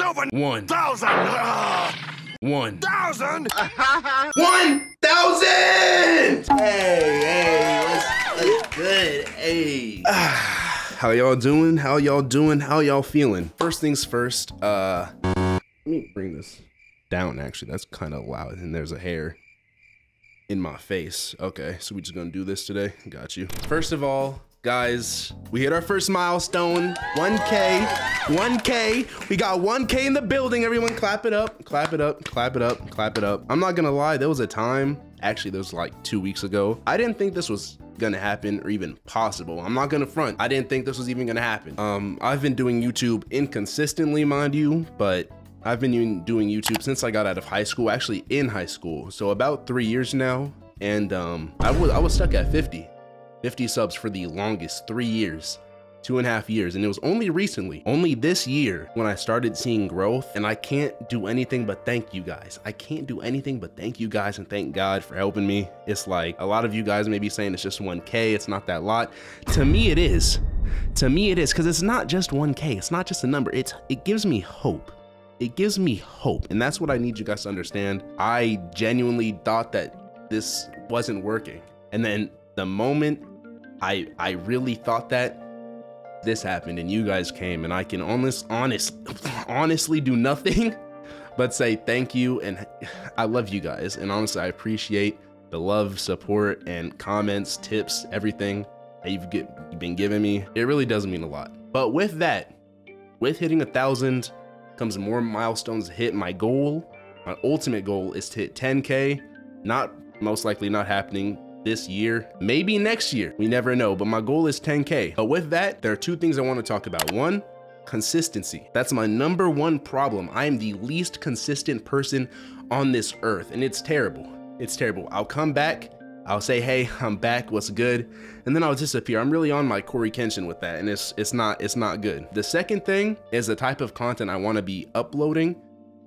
Seven One thousand. Uh, one thousand. one thousand. Hey, hey, what's, what's good? Hey. How y'all doing? How y'all doing? How y'all feeling? First things first, uh, let me bring this down actually. That's kind of loud and there's a hair in my face. Okay, so we just gonna do this today. Got you. First of all, guys, we hit our first milestone 1K. 1K. We got 1K in the building. Everyone clap it up, clap it up, clap it up, clap it up. I'm not gonna lie, there was a time, actually, there was like two weeks ago. I didn't think this was gonna happen or even possible. I'm not gonna front. I didn't think this was even gonna happen. Um, I've been doing YouTube inconsistently, mind you, but I've been doing- YouTube since I got out of high school, actually in high school. So about three years now. And um, I was I was stuck at 50. 50 subs for the longest three years, two and a half years. And it was only recently, only this year, when I started seeing growth. And I can't do anything but thank you guys. I can't do anything but thank you guys and thank God for helping me. It's like a lot of you guys may be saying it's just 1K, it's not that lot. To me, it is. To me, it is because it's not just 1K, it's not just a number. It's It gives me hope it gives me hope and that's what i need you guys to understand i genuinely thought that this wasn't working and then the moment i i really thought that this happened and you guys came and i can honest honest honestly do nothing but say thank you and i love you guys and honestly i appreciate the love support and comments tips everything that you've, get, you've been giving me it really does mean a lot but with that with hitting a thousand comes more milestones to hit my goal. My ultimate goal is to hit 10K. Not most likely not happening this year, maybe next year. We never know, but my goal is 10K. But with that, there are two things I want to talk about. One, consistency. That's my number one problem. I am the least consistent person on this earth, and it's terrible. It's terrible. I'll come back. I'll say, hey, I'm back, what's good? And then I'll disappear. I'm really on my Cory Kenshin with that, and it's it's not it's not good. The second thing is the type of content I want to be uploading.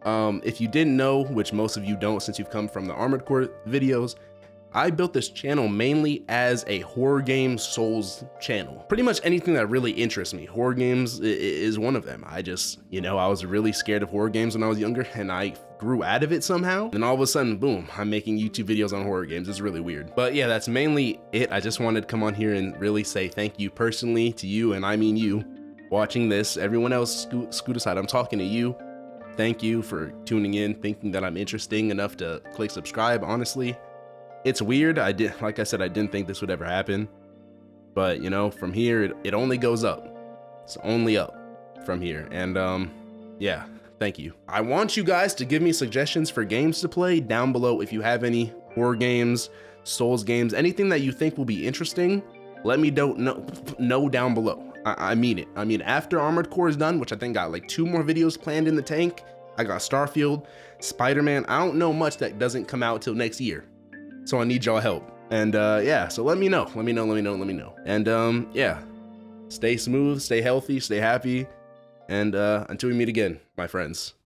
Um, if you didn't know, which most of you don't since you've come from the Armored Core videos, I built this channel mainly as a horror game souls channel. Pretty much anything that really interests me. Horror games is one of them. I just, you know, I was really scared of horror games when I was younger and I grew out of it somehow. And all of a sudden, boom, I'm making YouTube videos on horror games. It's really weird. But yeah, that's mainly it. I just wanted to come on here and really say thank you personally to you, and I mean you, watching this. Everyone else, scoot, scoot aside. I'm talking to you. Thank you for tuning in, thinking that I'm interesting enough to click subscribe. Honestly, it's weird. I did, like I said, I didn't think this would ever happen. But you know, from here, it, it only goes up. It's only up from here. And um, yeah, thank you. I want you guys to give me suggestions for games to play down below. If you have any horror games, Souls games, anything that you think will be interesting, let me know, know, know down below. I, I mean it. I mean, after Armored Core is done, which I think got like two more videos planned in the tank, I got Starfield, Spider-Man. I don't know much that doesn't come out till next year. So I need y'all help. And uh, yeah, so let me know. Let me know, let me know, let me know. And um, yeah, stay smooth, stay healthy, stay happy. And uh, until we meet again, my friends.